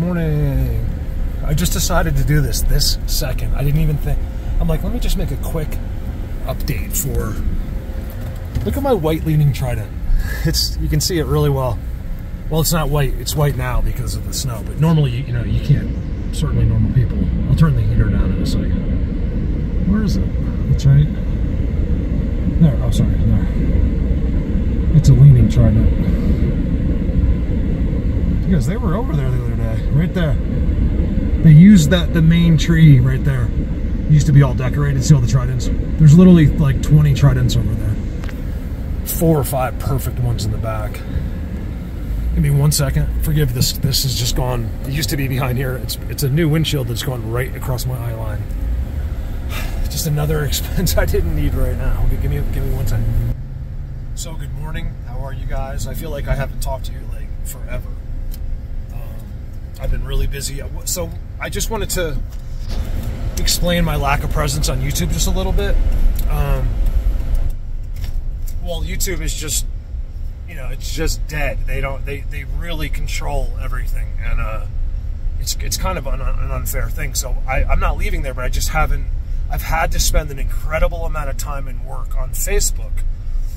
Morning. I just decided to do this this second. I didn't even think. I'm like, let me just make a quick update for. Look at my white leaning trident. It's you can see it really well. Well, it's not white. It's white now because of the snow. But normally, you, know, you can't. Certainly, normal people. I'll turn the heater down in a second. Where is it? It's right there. Oh, sorry. There. It's a leaning trident. Because they were over there right there. They used that the main tree right there. It used to be all decorated. See all the tridents? There's literally like 20 tridents over there. Four or five perfect ones in the back. Give me one second. Forgive this. This has just gone. It used to be behind here. It's it's a new windshield that's gone right across my eye line. Just another expense I didn't need right now. Okay, give me give me one second. So good morning. How are you guys? I feel like I haven't talked to you like forever. I've been really busy. So I just wanted to explain my lack of presence on YouTube just a little bit. Um, well, YouTube is just, you know, it's just dead. They don't, they, they really control everything. And, uh, it's, it's kind of an, an unfair thing. So I, I'm not leaving there, but I just haven't, I've had to spend an incredible amount of time and work on Facebook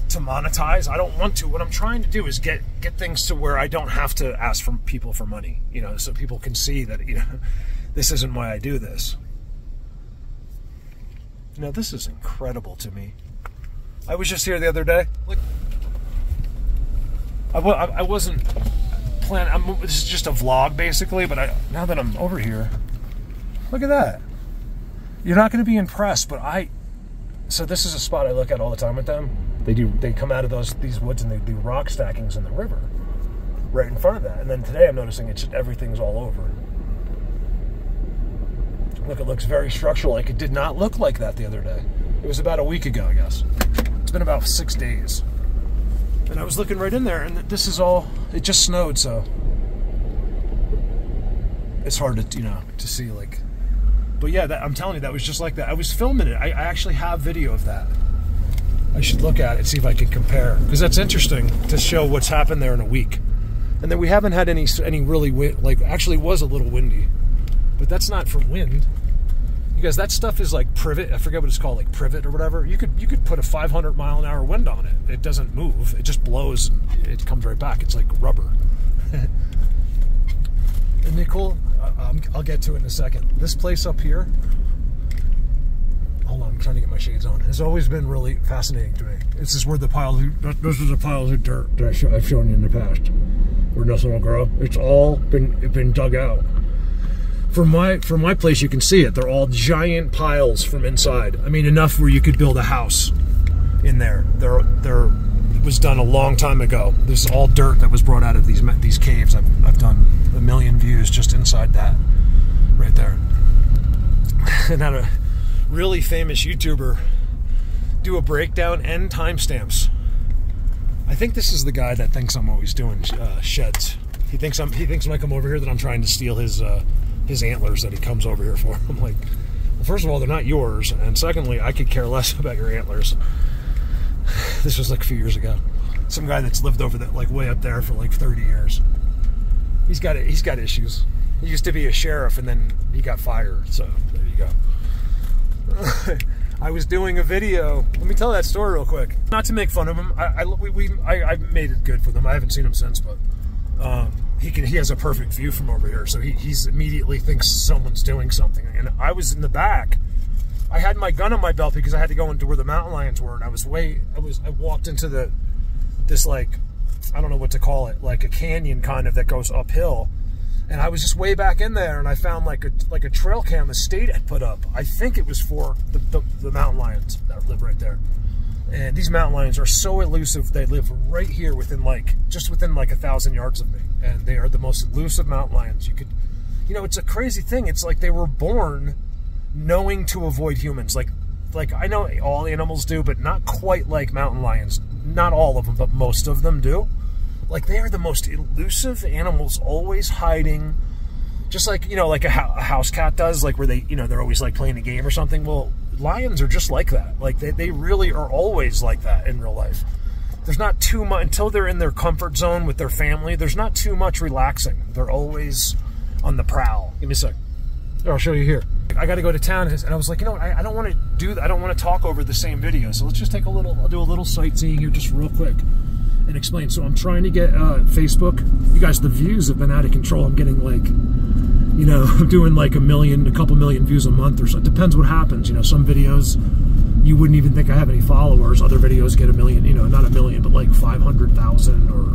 to monetize. I don't want to. What I'm trying to do is get get things to where I don't have to ask from people for money, you know, so people can see that you know this isn't why I do this. Know, this is incredible to me. I was just here the other day. Look, I, I, wasn't planning. I'm, this is just a vlog basically, but I now that I'm over here, look at that. You're not going to be impressed, but I. So this is a spot I look at all the time with them they do. They come out of those these woods and they do rock stackings in the river, right in front of that. And then today I'm noticing it's just everything's all over. Look, it looks very structural. Like it did not look like that the other day. It was about a week ago, I guess. It's been about six days. And I was looking right in there, and this is all. It just snowed, so it's hard to you know to see like. But yeah, that, I'm telling you, that was just like that. I was filming it. I, I actually have video of that. I should look at it, and see if I can compare, because that's interesting to show what's happened there in a week. And then we haven't had any any really wind, like actually was a little windy, but that's not from wind. You guys, that stuff is like privet. I forget what it's called, like privet or whatever. You could you could put a 500 mile an hour wind on it. It doesn't move. It just blows. And It comes right back. It's like rubber. and Nicole, I'll get to it in a second. This place up here, hold on, I'm trying to get my shades on. It's always been really fascinating to me. This is where the piles, this is a piles of dirt that I have shown you in the past, where nothing will grow. It's all been been dug out. From my from my place, you can see it. They're all giant piles from inside. I mean, enough where you could build a house in there. There, there was done a long time ago. This is all dirt that was brought out of these these caves. I've, I've done a million views just inside that, right there. and a really famous YouTuber do a breakdown and timestamps. I think this is the guy that thinks I'm always doing uh, sheds. He thinks I'm. He thinks when I come over here that I'm trying to steal his uh, his antlers that he comes over here for. I'm like, well, first of all, they're not yours, and secondly, I could care less about your antlers. This was like a few years ago. Some guy that's lived over that like way up there for like 30 years. He's got he's got issues. He used to be a sheriff, and then he got fired. So there you go. I was doing a video. Let me tell that story real quick. Not to make fun of him. I, I we, we I, I, made it good for them. I haven't seen him since, but um, he can. He has a perfect view from over here, so he he's immediately thinks someone's doing something. And I was in the back. I had my gun on my belt because I had to go into where the mountain lions were, and I was way. I was. I walked into the this like I don't know what to call it, like a canyon kind of that goes uphill and I was just way back in there, and I found like a like a trail cam the state had put up. I think it was for the, the, the mountain lions that live right there. And these mountain lions are so elusive. They live right here within like just within like a thousand yards of me, and they are the most elusive mountain lions you could. You know, it's a crazy thing. It's like they were born knowing to avoid humans. Like, like I know all animals do, but not quite like mountain lions. Not all of them, but most of them do. Like they are the most elusive animals, always hiding. Just like you know, like a, a house cat does, like where they, you know, they're always like playing a game or something. Well, lions are just like that. Like they, they really are always like that in real life. There's not too much until they're in their comfort zone with their family. There's not too much relaxing. They're always on the prowl. Give me a sec. I'll show you here. I got to go to town, and I was like, you know, I, I don't want to do. I don't want to talk over the same video. So let's just take a little. I'll do a little sightseeing here, just real quick, and explain. So I'm trying to get uh, Facebook. You guys, the views have been out of control. I'm getting like, you know, I'm doing like a million, a couple million views a month or so. It depends what happens. You know, some videos you wouldn't even think I have any followers. Other videos get a million. You know, not a million, but like five hundred thousand or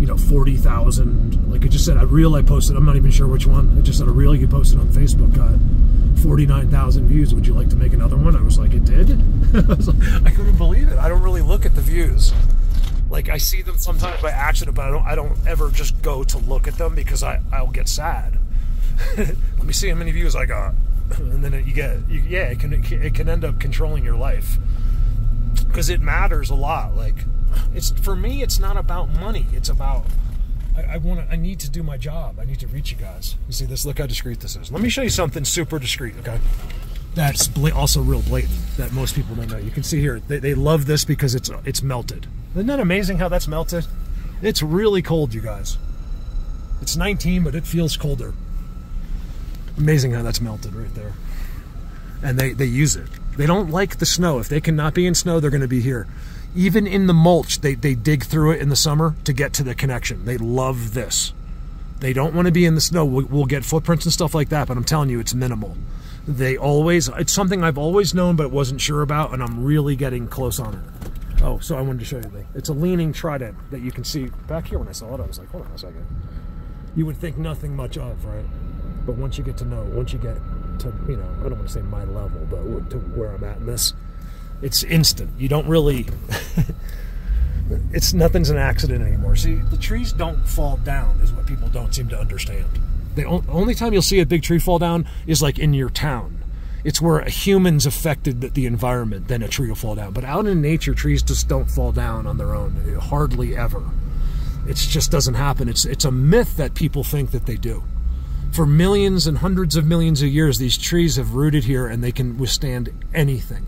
you know, 40,000. Like I just said, a reel I posted, I'm not even sure which one. I just said a reel you posted on Facebook got 49,000 views. Would you like to make another one? I was like, it did? I, was like, I couldn't believe it. I don't really look at the views. Like I see them sometimes by accident, but I don't, I don't ever just go to look at them because I, I'll get sad. Let me see how many views I got. And then you get, you, yeah, it can, it can end up controlling your life. Because it matters a lot. Like, it's for me it's not about money. It's about i, I want to i need to do my job. I need to reach you guys. You see this? Look how discreet this is. Let me show you something super discreet okay that's also real blatant that most people don't know. You can see here they, they love this because it's it's melted. Isn't that amazing how that's melted? It's really cold you guys. It's 19 but it feels colder. Amazing how that's melted right there. And they they use it. They don't like the snow. If they cannot be in snow they're going to be here. Even in the mulch, they, they dig through it in the summer to get to the connection. They love this. They don't want to be in the snow. We'll get footprints and stuff like that, but I'm telling you, it's minimal. They always, it's something I've always known but wasn't sure about, and I'm really getting close on it. Oh, so I wanted to show you the, it's a leaning trident that you can see back here when I saw it. I was like, hold on a second. You would think nothing much of, right? But once you get to know, once you get to, you know, I don't want to say my level, but to where I'm at in this, it's instant. You don't really. it's nothing's an accident anymore. See, the trees don't fall down, is what people don't seem to understand. The only time you'll see a big tree fall down is like in your town. It's where humans affected the environment, then a tree will fall down. But out in nature, trees just don't fall down on their own, eh, hardly ever. It just doesn't happen. It's it's a myth that people think that they do. For millions and hundreds of millions of years, these trees have rooted here and they can withstand anything.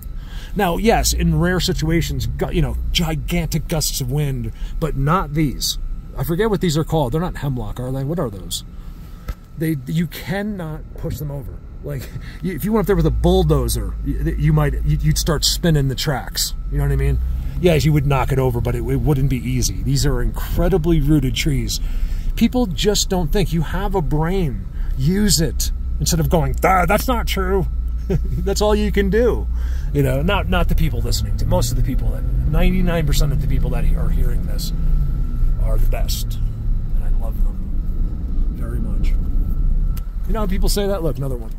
Now, yes, in rare situations, you know, gigantic gusts of wind, but not these. I forget what these are called. They're not hemlock, are they? What are those? They you cannot push them over. Like if you went up there with a bulldozer, you might you'd start spinning the tracks. You know what I mean? Yes, you would knock it over, but it, it wouldn't be easy. These are incredibly rooted trees. People just don't think you have a brain. Use it instead of going, that's not true. that's all you can do. You know, not not the people listening to most of the people that 99% of the people that are hearing this are the best. And I love them very much. You know how people say that? Look, another one.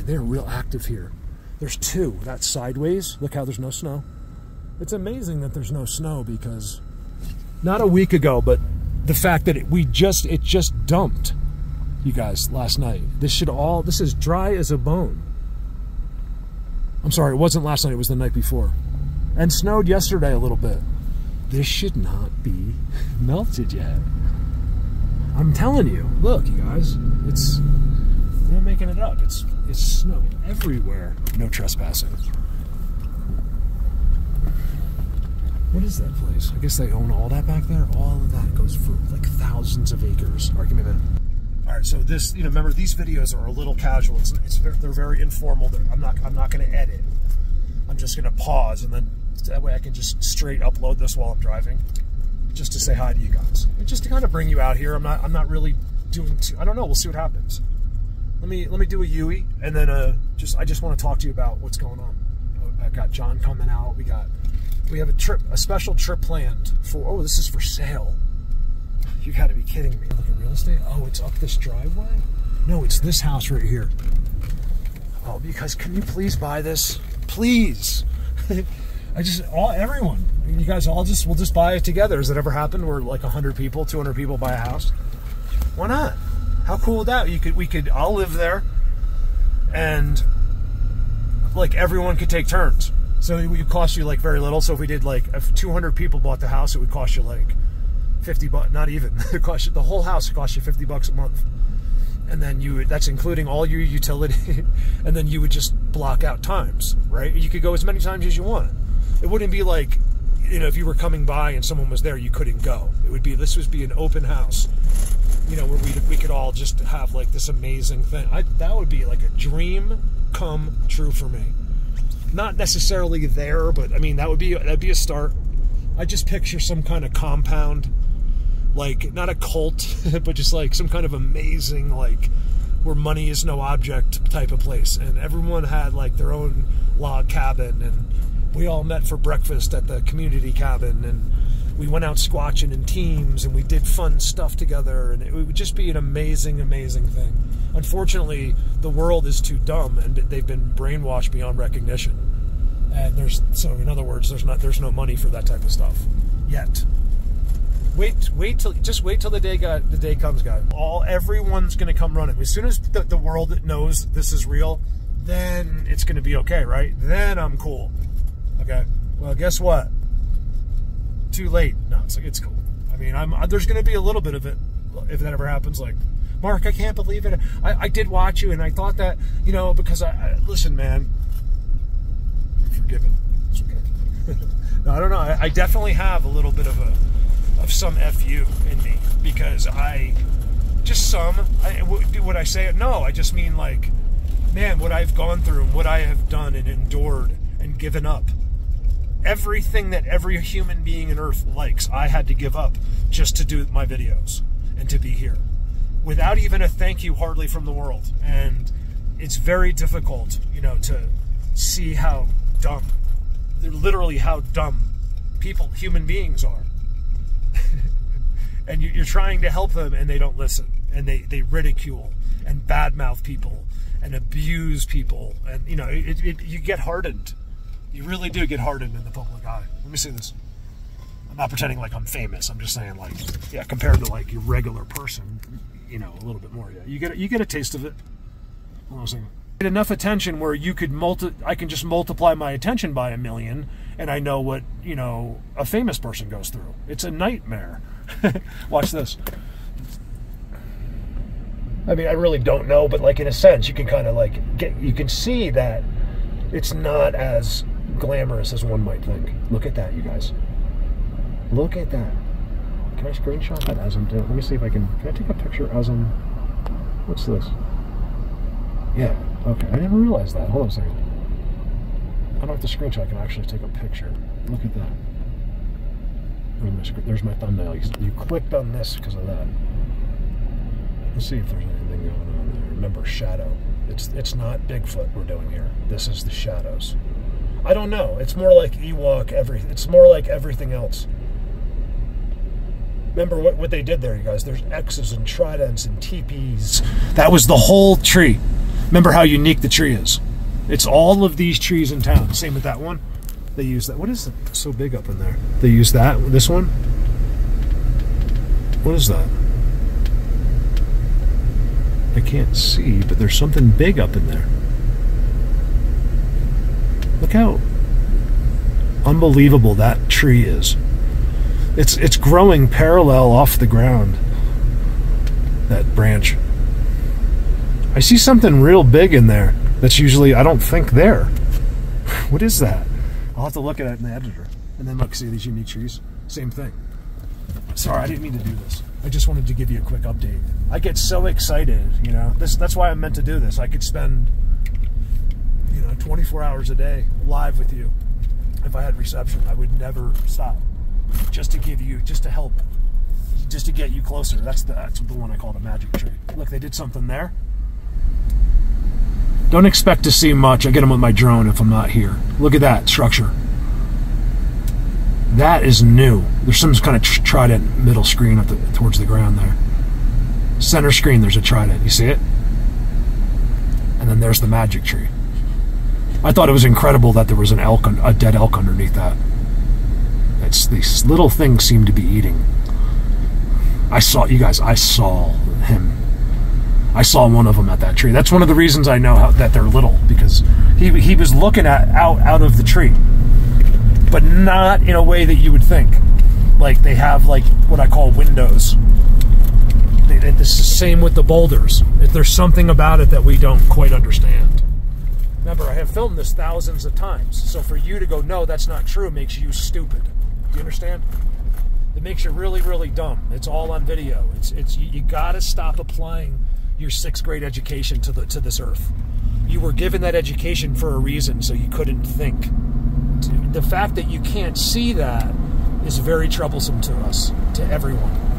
They're real active here. There's two. That's sideways. Look how there's no snow. It's amazing that there's no snow because not a week ago, but the fact that it, we just it just dumped you guys last night. This should all this is dry as a bone. I'm sorry, it wasn't last night, it was the night before. And snowed yesterday a little bit. This should not be melted yet. I'm telling you, look, you guys, it's, I'm not making it up. It's, it's snow everywhere. No trespassing. What is that place? I guess they own all that back there. All of that goes for like thousands of acres. All right, give me a minute. All right, so this, you know, remember these videos are a little casual. It's, it's they're very informal. They're, I'm not, I'm not going to edit. I'm just going to pause, and then that way I can just straight upload this while I'm driving, just to say hi to you guys, and just to kind of bring you out here. I'm not, I'm not really doing too. I don't know. We'll see what happens. Let me, let me do a Yui, and then uh, just, I just want to talk to you about what's going on. I got John coming out. We got, we have a trip, a special trip planned for. Oh, this is for sale. You got to be kidding me. Look at real estate. Oh, it's up this driveway? No, it's this house right here. Oh, because can you please buy this? Please. I just all everyone. You guys all just we'll just buy it together. Has it ever happened where like 100 people, 200 people buy a house? Why not? How cool would that? You could we could all live there and like everyone could take turns. So it would cost you like very little. So if we did like if 200 people bought the house, it would cost you like 50 bucks, not even. it cost you, the whole house would cost you 50 bucks a month. And then you that's including all your utility, and then you would just block out times, right? You could go as many times as you want. It wouldn't be like, you know, if you were coming by and someone was there, you couldn't go. It would be, this would be an open house. you know, where we we could all just have like this amazing thing. I, that would be like a dream come true for me. Not necessarily there, but I mean that would be that'd be a start. I just picture some kind of compound, like not a cult, but just like some kind of amazing like where money is no object type of place, and everyone had like their own log cabin, and we all met for breakfast at the community cabin, and we went out squatching in teams and we did fun stuff together and it would just be an amazing amazing thing. Unfortunately the world is too dumb and they've been brainwashed beyond recognition. And there's so in other words there's not there's no money for that type of stuff yet. Wait wait till just wait till the day got the day comes guys all everyone's to come running. As soon as the, the world knows this is real then it's to be okay right? Then i'm cool okay well guess what too late. No, it's like it's cool. I mean, I'm there's going to be a little bit of it if that ever happens. Like, Mark, I can't believe it. I, I did watch you, and I thought that you know because I, I listen, man. Forgiven. No, I don't know. I, I, definitely have a little bit of a of some fu in me because I just some. I, would I say it? No, I just mean like, man, what I've gone through and what I have done and endured and given up everything that every human being on earth likes, I had to give up just to do my videos and to be here without even a thank you hardly from the world. And it's very difficult, you know, to see how dumb, literally how dumb people, human beings are. and you're trying to help them and they don't listen and they, they ridicule and badmouth people and abuse people. And, you know, it, it, you get hardened you really do get hardened in the public eye. Let me see this. I'm not pretending like I'm famous. I'm just saying, like, yeah, compared to like your regular person, you know, a little bit more. Yeah, you get you get a taste of it. Get enough attention where you could multi. I can just multiply my attention by a million, and I know what you know a famous person goes through. It's a nightmare. Watch this. I mean, I really don't know, but like in a sense, you can kind of like get. You can see that it's not as glamorous as one might think. Look at that, you guys. Look at that. Can I screenshot that as I'm doing? Let me see if I can. Can I take a picture as I'm? What's this? Yeah. Okay. I never realized that. Hold on a second. I don't have to screenshot. I can actually take a picture. Look at that. There's my thumbnail. You clicked on this because of that. Let's see if there's anything going on there. Remember, shadow. It's it's not Bigfoot we're doing here. This is the shadows. I don't know. It's more like Ewok. Every it's more like everything else. Remember what, what they did there, you guys? There's X's and tridents and teepees. That was the whole tree. Remember how unique the tree is. It's all of these trees in town. Same with that one. They use that. What is it? so big up in there? They use that. This one. What is that? I can't see, but there's something big up in there. Look how unbelievable that tree is. It's it's growing parallel off the ground. That branch. I see something real big in there that's usually I don't think there. What is that? I'll have to look at it in the editor. And then look, see these unique trees? Same thing. Sorry, I didn't mean to do this. I just wanted to give you a quick update. I get so excited, you know. This that's why I'm meant to do this. I could spend you know 24 hours a day live with you if I had reception. I would never stop just to give you just to help just to get you closer. That's the that's the one I call the magic tree. Look, they did something there. Don't expect to see much. I get them with my drone if I'm not here. Look at that structure. That is new. There's some kind of trident middle screen up the, towards the ground there. Center screen, there's a trident. You see it? And then there's the magic tree. I thought it was incredible that there was an elk, a dead elk underneath that. It's these little things seem to be eating. I saw you guys. I saw him. I saw one of them at that tree. That's one of the reasons I know how, that they're little because he he was looking at out out of the tree but not in a way that you would think. Like they have like what I call windows. It's the same with the boulders. There's something about it that we don't quite understand. Remember, I have filmed this thousands of times. So for you to go, no, that's not true, makes you stupid. Do you understand? It makes you really, really dumb. It's all on video. It's it's you, you got to stop applying your sixth grade education to the to this earth. You were given that education for a reason, so you couldn't think. The fact that you can't see that is very troublesome to us, to everyone.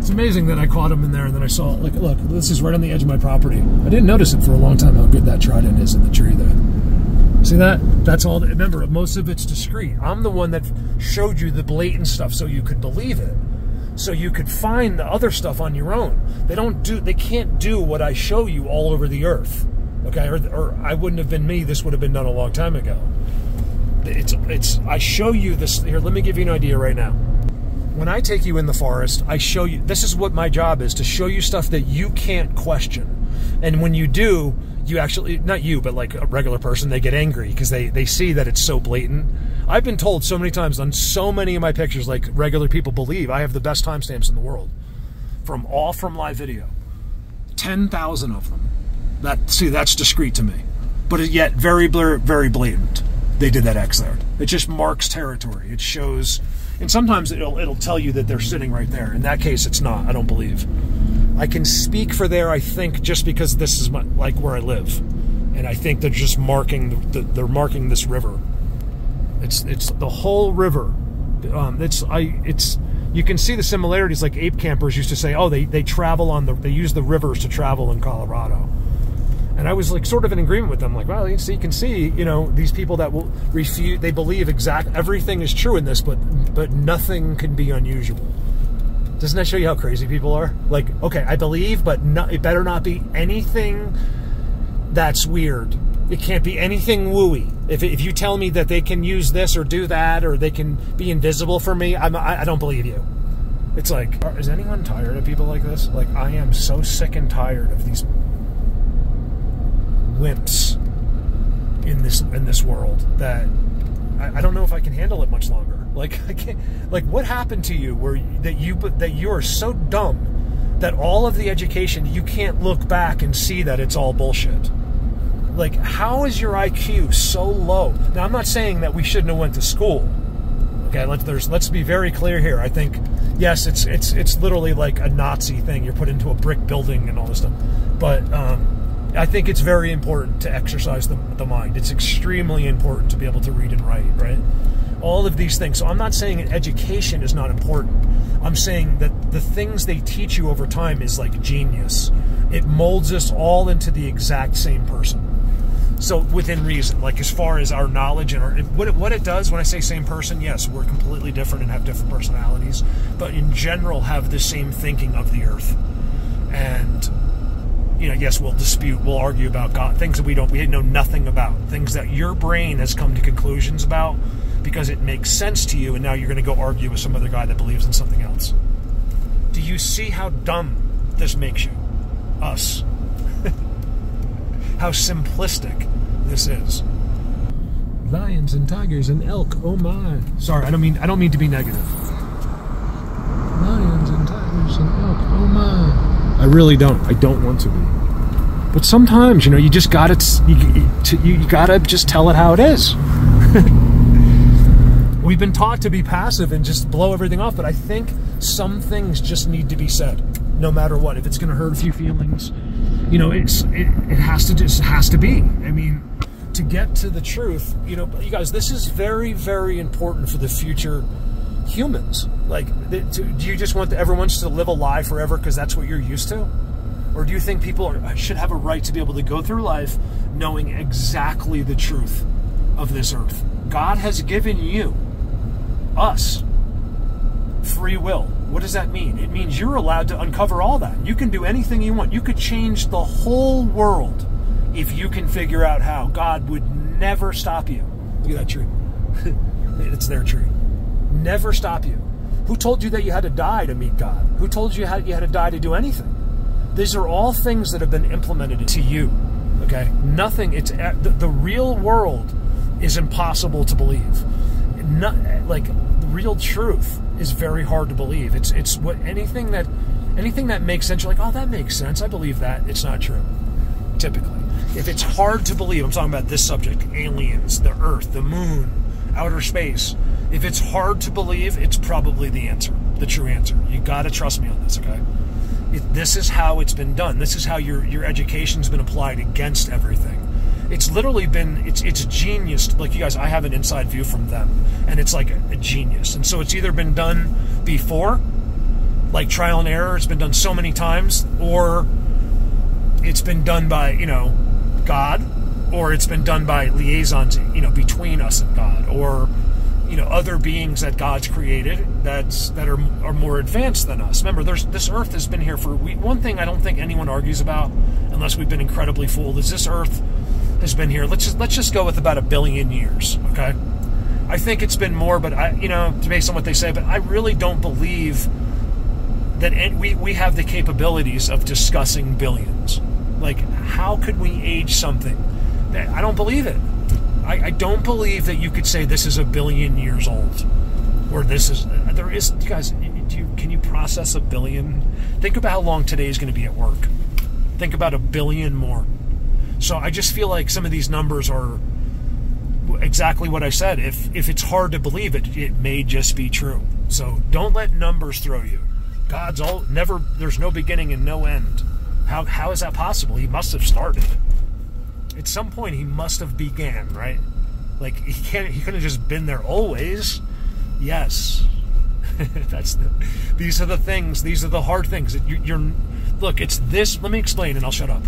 It's amazing that I caught him in there and then I saw, like, look, this is right on the edge of my property. I didn't notice it for a long time how good that trident is in the tree there. See that? That's all. Remember, most of it's discreet. I'm the one that showed you the blatant stuff so you could believe it, so you could find the other stuff on your own. They don't do. They can't do what I show you all over the earth. Okay, or, or I wouldn't have been me. This would have been done a long time ago. It's it's. I show you this here. Let me give you an idea right now when I take you in the forest, I show you this is what my job is to show you stuff that you can't question. And when you do, you actually not you, but like a regular person, they get angry because they they see that it's so blatant. I've been told so many times on so many of my pictures, like regular people believe I have the best timestamps in the world, from all from live video, ten thousand of them. That see that's discreet to me, but yet very blur, very blatant. They did that X there. It just marks territory. It shows and sometimes it'll it'll tell you that they're sitting right there. In that case, it's not. I don't believe. I can speak for there. I think just because this is my, like where I live, and I think they're just marking the, the, they're marking this river. It's it's the whole river. Um, it's I it's you can see the similarities. Like ape campers used to say, oh, they they travel on the they use the rivers to travel in Colorado. And I was like sort of in agreement with them, like, well, see, you can see, you know, these people that will refute, they believe exact everything is true in this, but but nothing can be unusual. Doesn't that show you how crazy people are? Like, okay, I believe, but no, it better not be anything that's weird. It can't be anything wooey. If, if you tell me that they can use this or do that or they can be invisible for me, I'm, I, I don't believe you. It's like, is anyone tired of people like this? Like, I am so sick and tired of these wimps in this in this world that I, I, don't know if I can handle it much longer. Like I can't. Like what happened to you where that you that you are so dumb that all of the education you can't look back and see that it's all bullshit. Like how is your IQ so low? Now I'm not saying that we shouldn't have went to school. Okay, let's there's let's be very clear here. I think yes, it's it's it's literally like a Nazi thing. You're put into a brick building and all this stuff, but. um I think it's very important to exercise the, the mind. It's extremely important to be able to read and write, right? All of these things. So I'm not saying education is not important. I'm saying that the things they teach you over time is like genius. It molds us all into the exact same person. So within reason, like as far as our knowledge and our, what it, what it does when I say same person, yes, we're completely different and have different personalities, but in general have the same thinking of the earth. And you know, yes, we'll dispute, we'll argue about God, things that we don't, we know nothing about, things that your brain has come to conclusions about because it makes sense to you, and now you're going to go argue with some other guy that believes in something else. Do you see how dumb this makes you? Us. how simplistic this is. Lions and tigers and elk, oh my. Sorry, I don't mean I don't mean to be negative. Lions and tigers and elk, oh my. I really don't. I don't want to be. But sometimes, you know, you just gotta you, you gotta just tell it how it is. We've been taught to be passive and just blow everything off, but I think some things just need to be said, no matter what. If it's going to hurt a few feelings, you know, it's it, it has to just has to be. I mean, to get to the truth, you know, you guys, this is very very important for the future humans. Like, do you just want everyone to live a lie forever because that's what you're used to? Or do you think people are, uh, should have a right to be able to go through life knowing exactly the truth of this earth? God has given you, us, free will. What does that mean? It means you're allowed to uncover all that. You can do anything you want. You could change the whole world if you can figure out how. God would never stop you. Look at that tree. it's their tree never stop you. Who told you that you had to die to meet God? Who told you you had to die to do anything? These are all things that have been implemented to you. Okay, nothing. It's uh, the, the real world is impossible to believe. Not, like the real truth is very hard to believe. It's it's what anything that anything that makes sense. You're like, oh, that makes sense. I believe that. It's not true. Typically, if it's hard to believe, I'm talking about this subject: aliens, the Earth, the Moon, outer space. If it's hard to believe, it's probably the answer, the true answer. You got to trust me on this, okay? This is how it's been done. This is how your your education's been applied against everything. It's literally been it's it's genius. Like you guys, I have an inside view from them, and it's like a, a genius. And so it's either been done before, like trial and error. It's been done so many times, or it's been done by you know God, or it's been done by liaisons you know between us and God, or you know other beings that God's created that's that are are more advanced than us. Remember, there's this Earth has been here for we, one thing. I don't think anyone argues about unless we've been incredibly fooled. Is this Earth has been here? Let's just let's just go with about a billion years. Okay, I think it's been more, but I you know based on what they say, but I really don't believe that we we have the capabilities of discussing billions. Like, how could we age something? I don't believe it. I, I don't believe that you could say this is a billion years old, or this is uh, there is. Guys, you, can you process a billion? Think about how long today is going to be at work. Think about a billion more. So I just feel like some of these numbers are exactly what I said. If if it's hard to believe it, it may just be true. So don't let numbers throw you. God's all never. There's no beginning and no end. How how is that possible? He must have started at some point he must have began, right? Like he can't he couldn't have just been there always. Yes. That's the, these are the things, these are the hard things that you, you're look, it's this let me explain and I'll shut up.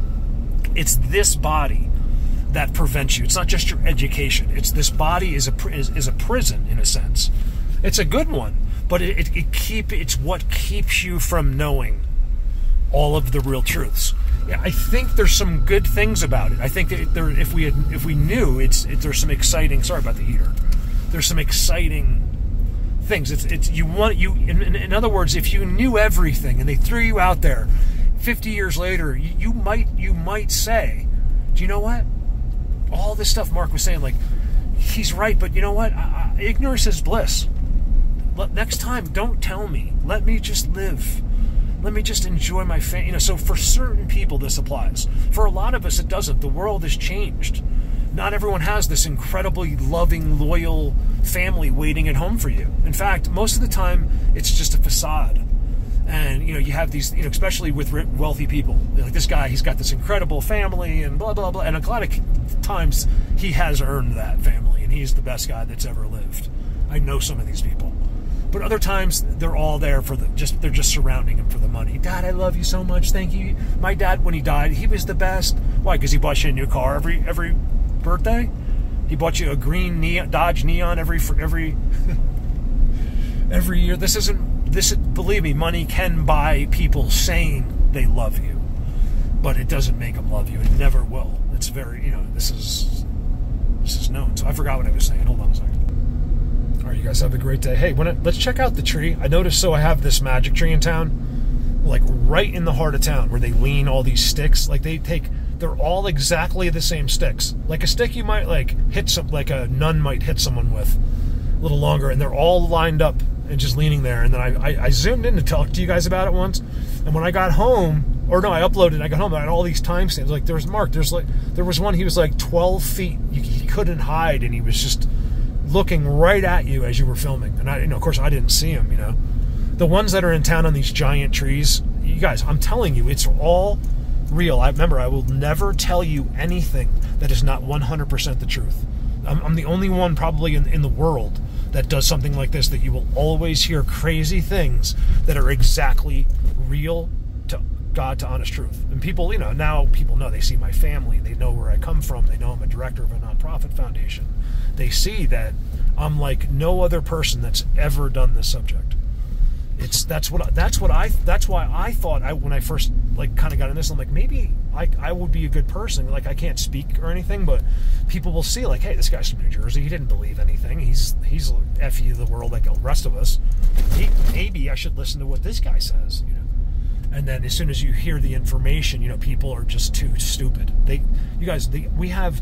It's this body that prevents you. It's not just your education. It's this body is a is, is a prison in a sense. It's a good one, but it, it, it keep it's what keeps you from knowing all of the real truths. I think there's some good things about it. I think that there, if we had, if we knew, it's it, there's some exciting. Sorry about the heater. There's some exciting things. It's it's you want you. In, in other words, if you knew everything and they threw you out there, 50 years later, you, you might you might say, do you know what? All this stuff Mark was saying, like he's right, but you know what? I, I, ignorance is bliss. Let, next time, don't tell me. Let me just live let me just enjoy my family. You know, so for certain people, this applies. For a lot of us, it doesn't. The world has changed. Not everyone has this incredibly loving, loyal family waiting at home for you. In fact, most of the time, it's just a facade. And you know, you have these, you know, especially with wealthy people. Like this guy, he's got this incredible family, and blah blah blah. And a lot of times, he has earned that family, and he's the best guy that's ever lived. I know some of these people. But other times they're all there for the just they're just surrounding him for the money. Dad, I love you so much. Thank you. My dad when he died, he was the best. Why? Because he bought you a new car every every birthday. He bought you a green neon, Dodge Neon every every every year. This isn't this. Believe me, money can buy people saying they love you, but it doesn't make them love you. It never will. It's very you know this is this is known. So I forgot what I was saying. Hold on a second. Right, you guys have a great day. Hey, when it, let's check out the tree. I noticed so I have this magic tree in town, like right in the heart of town, where they lean all these sticks. Like they take, they're all exactly the same sticks. Like a stick you might like hit some, like a nun might hit someone with, a little longer, and they're all lined up and just leaning there. And then I, I, I zoomed in to talk to you guys about it once, and when I got home, or no, I uploaded. I got home. I had all these timestamps. Like there was Mark. There's like there was one. He was like 12 feet. he couldn't hide, and he was just looking right at you as you were filming. And I, you know, of course, I didn't see them. You know, the ones that are in town on these giant trees. You guys, I'm telling you, it's all real. I remember, I will never tell you anything that is not 100% the truth. I'm, I'm the only one probably in, in the world that does something like this. That you will always hear crazy things that are exactly real to God to honest truth. And people, you know, now people know they see my family, they know where I come from, they know I'm a director of a nonprofit foundation they see that I'm like no other person that's ever done this subject. It's that's what that's what I that's why I thought I when I first like kind of got in this I'm like maybe I I would be a good person. Like I can't speak or anything but people will see like hey this guy's from New Jersey. He didn't believe anything. He's he's f you the world like the rest of us. Maybe I should listen to what this guy says you know. And then as soon as you hear the information you know people are just too stupid. They you guys they, we have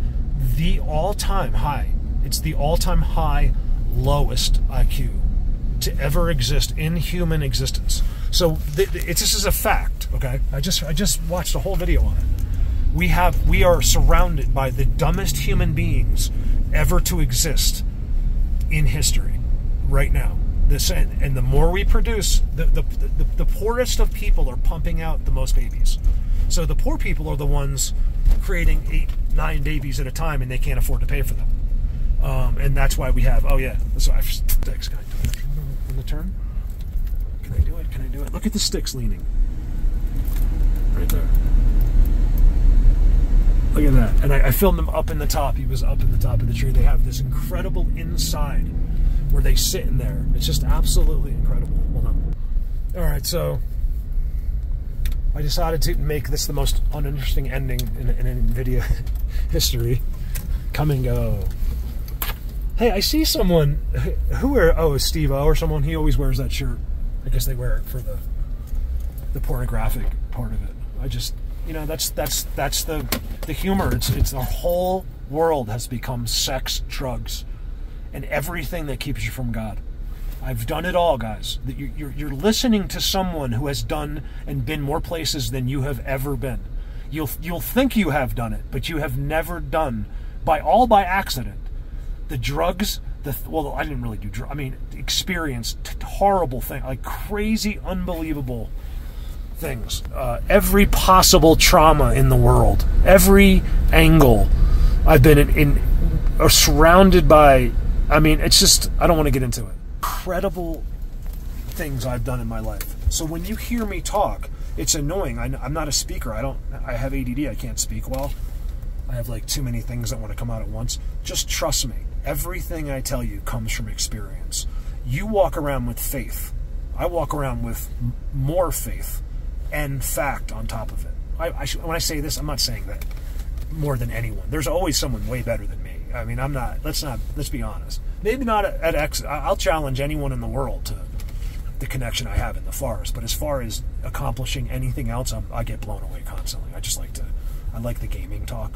the all-time high it's the all time high, lowest IQ to ever exist in human existence. So th- it's, this is a fact, okay? I just I just watched a whole video on it. We have we are surrounded by the dumbest human beings ever to exist. in history right now. This and, and the more we produce, the, the, the, the poorest of people are pumping out the most babies. So the poor people are the ones creating eight, nine babies at a time, and they can't afford to pay for them. Um, and that's why we have. Oh yeah, so I've sticks. Can I do it in the turn? Can I do it? Can I do it? Look at the sticks leaning. Right there. Look at that. And I, I, filmed him up in the top. He was up in the top of the tree. They have this incredible inside where they sit in there. It's just absolutely incredible. Hold on. All right, so I decided to make this the most uninteresting ending in, in, in video history. Come and go. Hey, I see someone who are oh Steve O or someone. He always wears that shirt. I guess they wear it for the the pornographic part of it. I just you know that's that's that's the the humor. It's it's the whole world has become sex, drugs, and everything that keeps you from God. I've done it all, guys. You're, you're listening to someone who has done and been more places than you have ever been. You'll you'll think you have done it, but you have never done by all by accident. The drugs, the well, I didn't really do drugs. I mean, experience horrible thing, like crazy, unbelievable things. Uh, every possible trauma in the world, every angle. I've been in, in uh, surrounded by. I mean, it's just. I don't want to get into it. Incredible things I've done in my life. So when you hear me talk, it's annoying. I, I'm not a speaker. I don't. I have ADD. I can't speak well. I have like too many things that want to come out at once. Just trust me. Everything I tell you comes from experience. You walk around with faith. I walk around with more faith and fact on top of it. I, I when I say this, I'm not saying that more than anyone. There's always someone way better than me. I mean, I'm not. Let's not. Let's be honest. Maybe not at, at X. I'll challenge anyone in the world to the connection I have in the forest. But as far as accomplishing anything else, I'm, I get blown away constantly. I just like to. I like the gaming talk.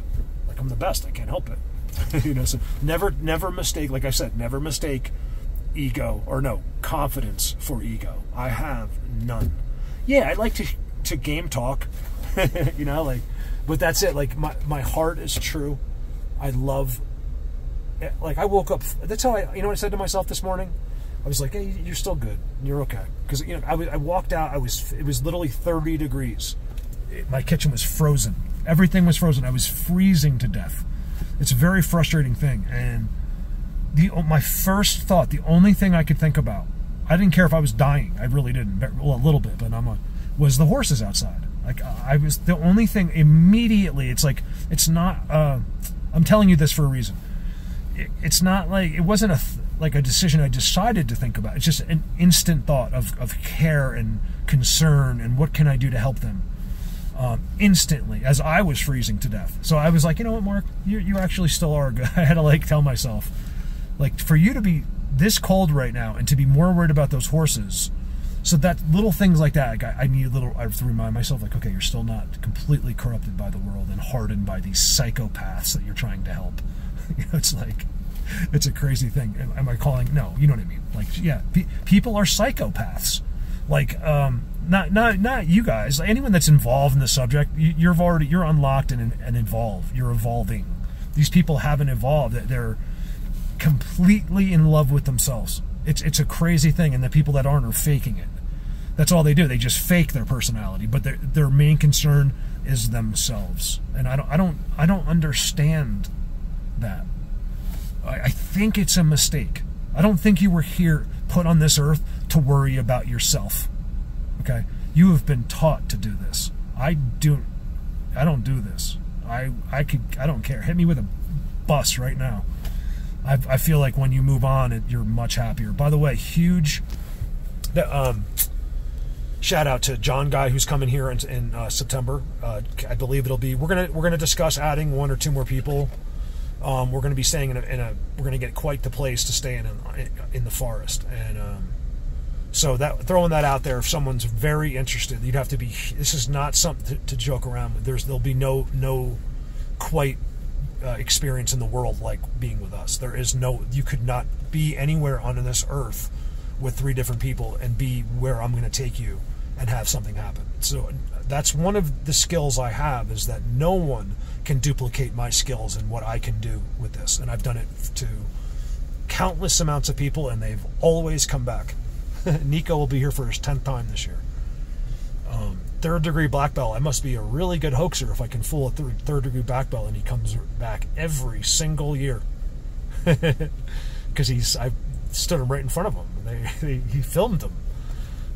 Like I'm the best. I can't help it. you know. So never, never mistake. Like I said, never mistake ego or no confidence for ego. I have none. Yeah, I like to to game talk, you know, like, but that's it. Like my my heart is true. I love. Eh, like I woke up. That's how I. You know what I said to myself this morning. I was like, "Hey, you're still good. You're okay." Because you know, I, I walked out. I was. It was literally 30 degrees. It, my kitchen was frozen. Everything was frozen. I was freezing to death. It's a very frustrating thing. And the my first thought, the only thing I could think about, I didn't care if I was dying. I really didn't. Well, a little bit, but I'm a was the horses outside. Like I was the only thing immediately. It's like it's not. Uh, I'm telling you this for a reason. It, it's not like it wasn't a like a decision I decided to think about. It's just an instant thought of of care and concern and what can I do to help them. Um, instantly, as I was freezing to death. So I was like, you know what, Mark, you you actually still are good. I had to like tell myself, like for you to be this cold right now and to be more worried about those horses so that little things like that, like I, I need a little. I have to remind myself, like, okay, you're still not completely corrupted by the world and hardened by these psychopaths that you're trying to help. you know, it's like, it's a crazy thing. Am, am, I calling? No, you know what I mean. Like, yeah, pe people are psychopaths. Like, um, not not not you guys. Anyone that's involved in the subject, you, are already you're unlocked and, and involved. You're evolving. These people haven't evolved. They're completely in love with themselves. It's it's a crazy thing, and the people that aren't are faking it. That's all they do. They just fake their personality, but their their main concern is themselves. And I don't I don't I don't understand that. I, I think it's a mistake. I don't think you were here put on this earth to worry about yourself. Okay? You have been taught to do this. I do I don't do this. I I could I don't care. Hit me with a bus right now. I, I feel like when you move on, it, you're much happier. By the way, huge. Um, shout out to John Guy who's coming here in, in uh, September. Uh, I believe it'll be. We're gonna we're gonna discuss adding one or two more people. Um, we're gonna be staying in a, in a, We're gonna get quite the place to stay in in, in the forest, and um, so that throwing that out there. If someone's very interested, you'd have to be. This is not something to, to joke around with. There's there'll be no no quite uh, experience in the world like being with us. There is no. You could not be anywhere on this earth with three different people and be where I'm going to take you and have something happen. So that's one of the skills I have is that no one can duplicate my skills and what I can do with this. And I've done it to countless amounts of people, and they've always come back. Nico will be here for his tenth time this year. Um, third degree black belt. I must be a really good hoaxer if I can fool a third, third degree black belt, and he comes back every single year. Because he's I stood him right in front of him. They, they, he filmed him.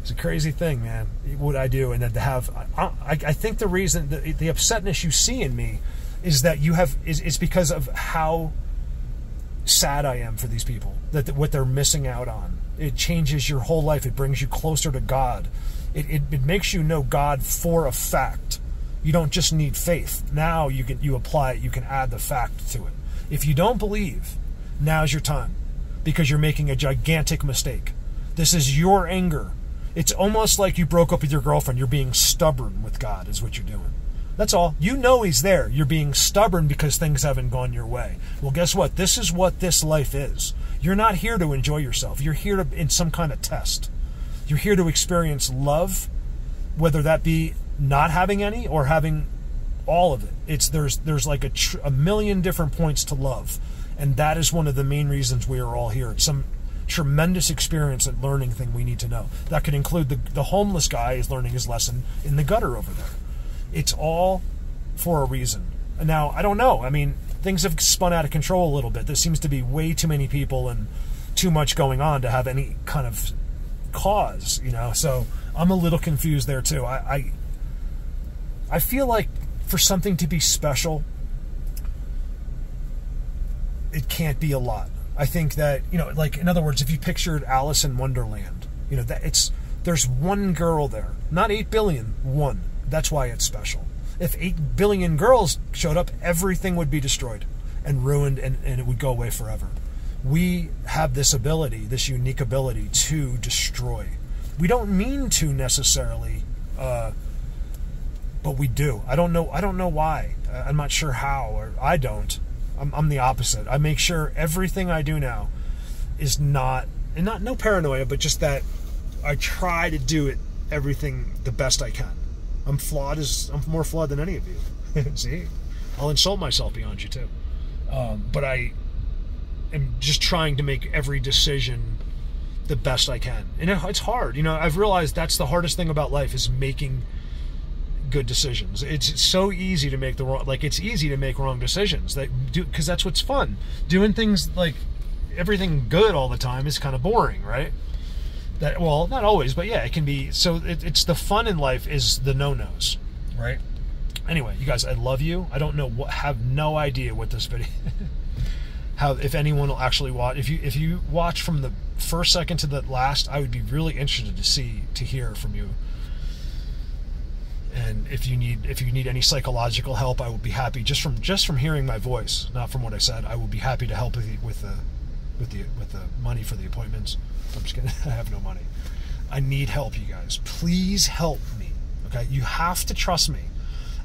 It's a crazy thing, man. What I do, and then to have, I, I, think the reason, the, the upsetness you see in me, is that you have is, is because of how sad I am for these people that what they're missing out on. It changes your whole life. It brings you closer to God. It, it, it makes you know God for a fact. You don't just need faith. Now you can you apply it. You can add the fact to it. If you don't believe, now's your time because you're making a gigantic mistake. This is your anger. It's almost like you broke up with your girlfriend. You're being stubborn with God, is what you're doing. That's all. You know He's there. You're being stubborn because things haven't gone your way. Well, guess what? This is what this life is. You're not here to enjoy yourself. You're here to, in some kind of test. You're here to experience love, whether that be not having any or having all of it. It's there's there's like a, a million different points to love, and that is one of the main reasons we are all here. It's some tremendous experience and learning thing we need to know. That could include the the homeless guy is learning his lesson in the gutter over there. It's all for a reason. Now, I don't know. I mean, things have spun out of control a little bit. There seems to be way too many people and too much going on to have any kind of cause, you know. So I'm a little confused there too. I I, I feel like for something to be special, it can't be a lot. I think that you know, like in other words, if you pictured Alice in Wonderland, you know that it's there's one girl there, not eight billion, one. That's why it's special. If 8 billion girls showed up, everything would be destroyed and ruined and, and it would go away forever. We have this ability, this unique ability to destroy. We don't mean to necessarily, uh, but we do. I don't know. I don't know why. I'm not sure how, or I don't. I'm, I'm the opposite. I make sure everything I do now is not, and not no paranoia, but just that I try to do it everything the best I can. I'm flawed as I'm more flawed than any of you. See, I'll insult myself beyond you too. Um, but I am just trying to make every decision the best I can, and it's hard. You know, I've realized that's the hardest thing about life is making good decisions. It's so easy to make the wrong. Like it's easy to make wrong decisions. That do because that's what's fun. Doing things like everything good all the time is kind of boring, right? That well not always but yeah it can be so it, it's the fun in life is the no-nos right? Anyway you guys i love you. I don't know what have no idea what this video how if anyone will actually watch if you if you watch from the first second to the last i would be really interested to see to hear from you. And if you need if you need any psychological help i would be happy just from just from hearing my voice not from what i said i would be happy to help with the with the with the with the money for the appointments I'm just kidding. I have no money. I need help, you guys. Please help me. Okay, you have to trust me.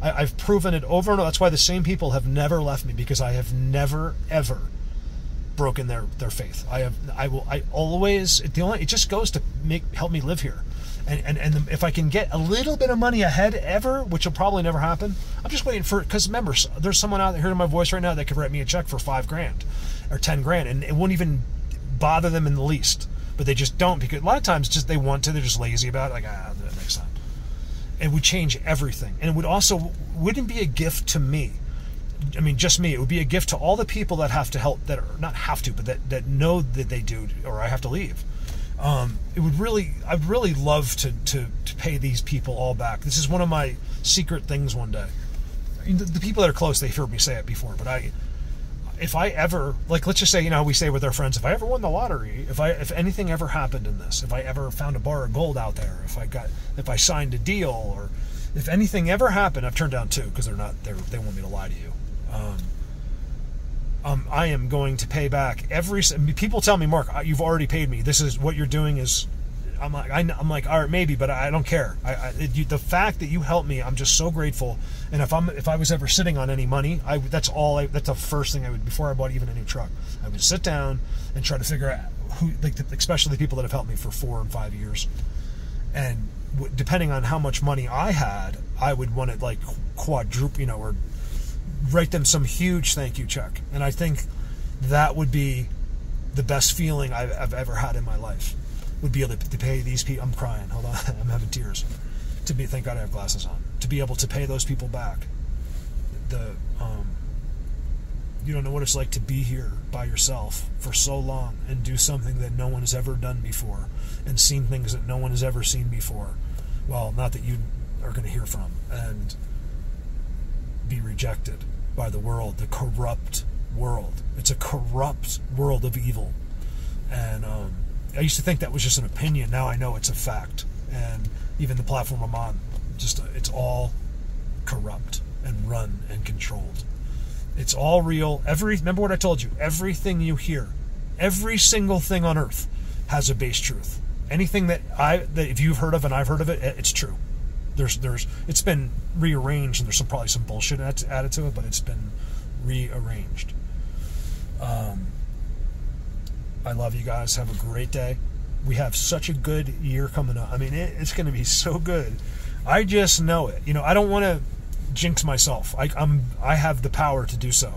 I, have proven it over and over. That's why the same people have never left me because I have never ever broken their their faith. I have. I will. I always. The only. It just goes to make help me live here. And, and, and if I can get a little bit of money ahead ever, which will probably never happen, I'm just waiting for because remember, there's someone out there hearing my voice right now that could write me a check for five grand or ten grand, and it won't even bother them in the least but they just don't because a lot of times just they want to they're just lazy about it like ah I'll do it next time. It would change everything. And it would also wouldn't be a gift to me. I mean just me. It would be a gift to all the people that have to help that are not have to but that that know that they do or I have to leave. Um, it would really I'd really love to, to to pay these people all back. This is one of my secret things one day. The, the people that are close they've heard me say it before but I if I ever like let's just say you know we say with our friends if I ever won the lottery if I if anything ever happened in this if I ever found a bar of gold out there if I got if I signed a deal or if anything ever happened I've turned down two because they're not they they want me to lie to you. Um, um, I am going to pay back every people tell me Mark you've already paid me. This is what you're doing is I'm like, I, am like, all right, maybe, but I don't care. I, I you, the fact that you helped me, I'm just so grateful. And if I'm, if I was ever sitting on any money, I, that's all. I, that's the first thing I would before I bought even a new truck. I would sit down and try to figure out who, like, especially the people that have helped me for four and five years, and depending on how much money I had, I would want to like quadruple, you know, or write them some huge thank you check. And I think that would be the best feeling I've, I've ever had in my life would be able to, pay these people. I'm crying. Hold on, I'm having tears. To be, thank God I have glasses on. To be able to pay those people back. The um, you don't know what it's like to be here by yourself for so long and do something that no one has ever done before and seen things that no one has ever seen before. Well, not that you are going to hear from and be rejected by the world, the corrupt world. It's a corrupt world of evil. And um, I used to think that was just an opinion. Now I know it's a fact. And even the platform I'm on, just uh, it's all corrupt and run and controlled. It's all real. Every remember what I told you. Everything you hear, every single thing on earth has a base truth. Anything that I that if you've heard of and I've heard of it, it's true. There's there's it's been rearranged and there's some probably some bullshit added to it, but it's been rearranged. Um, I love you guys. Have a great day. We have such a good year coming up. I mean, it, it's going to be so good. I just know it. You know, I don't want to jinx myself. I, I'm I have the power to do so.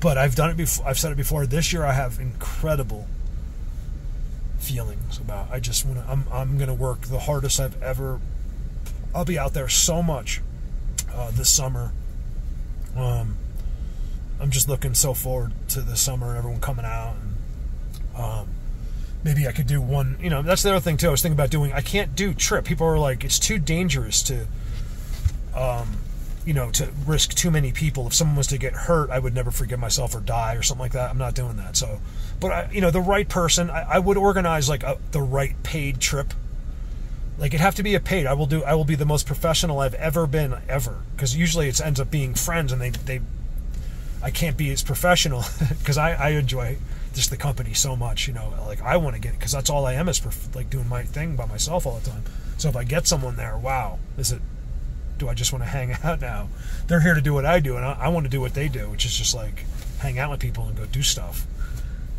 But I've done it before. I've said it before. This year, I have incredible feelings about. I just want to. I'm I'm going to work the hardest I've ever. I'll be out there so much uh, this summer. Um, I'm just looking so forward to the summer everyone coming out. And, um, maybe I could do one. You know, that's the other thing too. I was thinking about doing. I can't do trip. People are like, it's too dangerous to, um, you know, to risk too many people. If someone was to get hurt, I would never forgive myself or die or something like that. I'm not doing that. So, but I, you know, the right person, I, I would organize like a, the right paid trip. Like it'd have to be a paid. I will do. I will be the most professional I've ever been ever. Because usually it ends up being friends, and they they I can't be as professional because I, I enjoy just the company so much. You know, like I want to get because that's all I am is prof- like doing my thing by myself all the time. So if I get someone there, wow, is it? Do I just want to hang out now? They're here to do what I do, and I, I want to do what they do, which is just like hang out with people and go do stuff.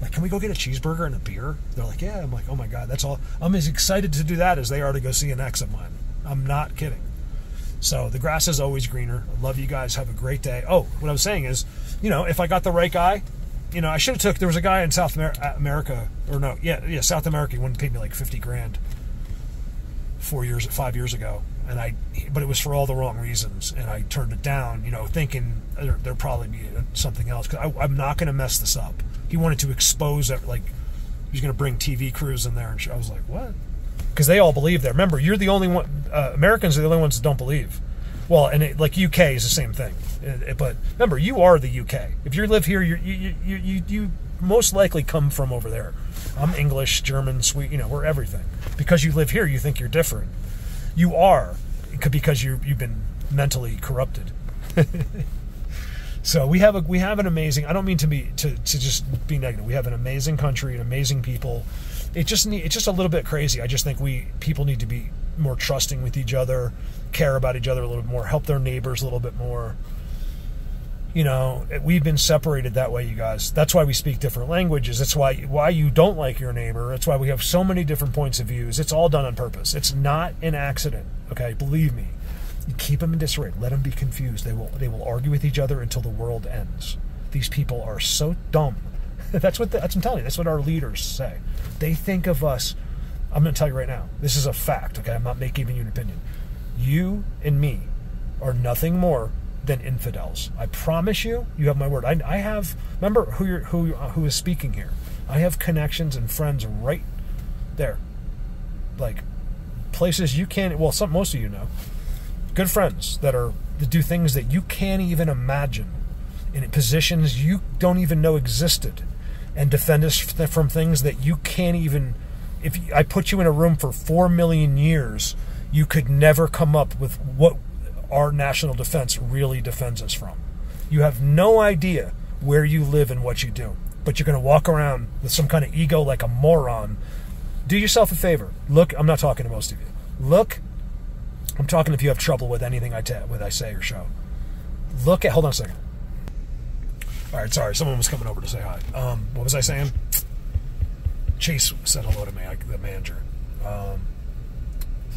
Like, can we go get a cheeseburger and a beer? They're like, yeah. I'm like, oh my god, that's all. I'm as excited to do that as they are to go see an ex of mine. I'm not kidding. So the grass is always greener. I love you guys. Have a great day. Oh, what I was saying is, you know, if I got the right guy, you know, I should have took. There was a guy in South uh, America, or no, yeah, yeah, South America. He wouldn't pay me like fifty grand four years, five years ago, and I, but it was for all the wrong reasons, and I turned it down. You know, thinking there, will probably be something else because I'm not going to mess this up. He wanted to expose that, like, he's going to bring TV crews in there, and I was like, what? Because they all believe there. Remember, you're the only one. Uh, Americans are the only ones that don't believe. Well, and it, like UK is the same thing. It, but remember, you are the UK. If you live here, you you you you most likely come from over there. I'm English, German, Swede. You know, we're everything. Because you live here, you think you're different. You are, because you you've been mentally corrupted. so we have a we have an amazing. I don't mean to be to to just be negative. We have an amazing country and amazing people. It just need, it's just a little bit crazy. I just think we people need to be more trusting with each other, care about each other a little bit more, help their neighbors a little bit more. You know, we've been separated that way, you guys. That's why we speak different languages. That's why why you don't like your neighbor. That's why we have so many different points of views. It's all done on purpose. It's not an accident. Okay, believe me. You keep them in disarray. Let them be confused. They will they will argue with each other until the world ends. These people are so dumb. that's what the, that's I'm telling you. That's what our leaders say. They think of us I'm going to tell you right now. This is a fact, okay? I'm not making you an opinion. You and me are nothing more than infidels. I promise you. You have my word. I, I have. Remember who you're, who uh, who is speaking here. I have connections and friends right there, like places you can't. Well, some most of you know. Good friends that are that do things that you can't even imagine, in positions you don't even know existed, and defend us from things that you can't even if I put you in a room for four million years, you could never come up with what our national defense really defends us from. You have no idea where you live and what you do, but you're going to walk around with some kind of ego like a moron. Do yourself a favor. Look, I'm not talking to most of you. Look, I'm talking if you have trouble with anything I, ta- with I say or show. Look at, hold on a second. All right, sorry, someone was coming over to say hi. Um, what was I saying? Chase said hello to me, the manager. Um,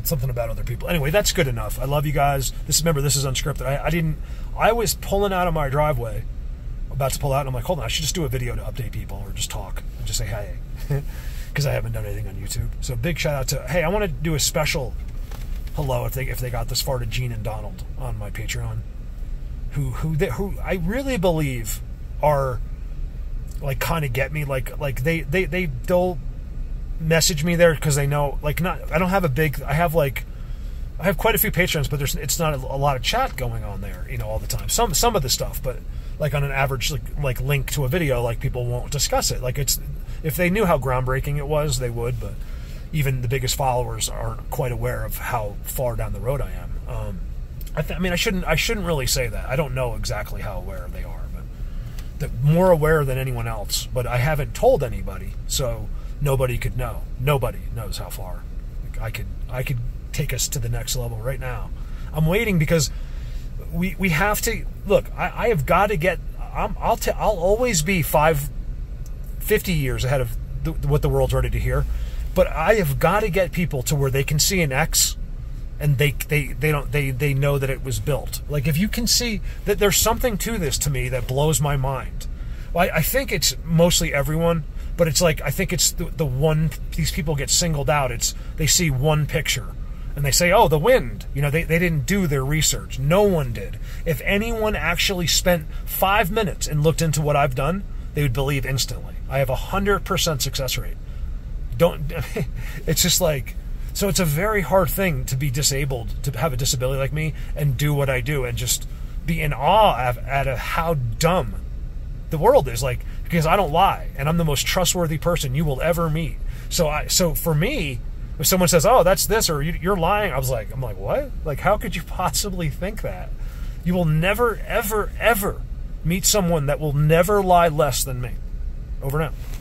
something about other people. Anyway, that's good enough. I love you guys. This remember this is unscripted. I, I didn't. I was pulling out of my driveway about to pull out, and I'm like, hold on, I should just do a video to update people or just talk and just say hey, because I haven't done anything on YouTube. So big shout out to hey, I want to do a special hello if they if they got this far to Gene and Donald on my Patreon, who who they, who I really believe are like kind of get me like like they they they they'll message me there because they know like not I don't have a big I have like I have quite a few patrons, but there's it's not a, a, lot of chat going on there, you know, all the time. Some some of the stuff, but like on an average like, like link to a video, like people won't discuss it. Like it's if they knew how groundbreaking it was, they would. But even the biggest followers aren't quite aware of how far down the road I am. Um, I, th- I mean, I shouldn't I shouldn't really say that. I don't know exactly how aware they are, but more aware than anyone else. But I haven't told anybody, so nobody could know. Nobody knows how far. Like I could I could take us to the next level right now. I'm waiting because we we have to look. I, I have got to get. I'm, I'll t- I'll always be five, 50 years ahead of what the world's ready to hear, but I have got to get people to where they can see an X, and they they they don't they they know that it was built. Like if you can see that there's something to this to me that blows my mind. Well, I, I think it's mostly everyone, but it's like I think it's the, the one these people get singled out. It's they see one picture and they say, oh, the wind. You know, they, they didn't do their research. No one did. If anyone actually spent five minutes and looked into what I've done, they would believe instantly. I have a 100% success rate. Don't, it's just like, so it's a very hard thing to be disabled, to have a disability like me, and do what I do, and just be in awe at, at how dumb the world is. Like, because I don't lie, and I'm the most trustworthy person you will ever meet. So I, so for me, if someone says, "Oh, that's this," or "You're lying," I was like, "I'm like, what? Like, how could you possibly think that?" You will never, ever, ever meet someone that will never lie less than me. Over now.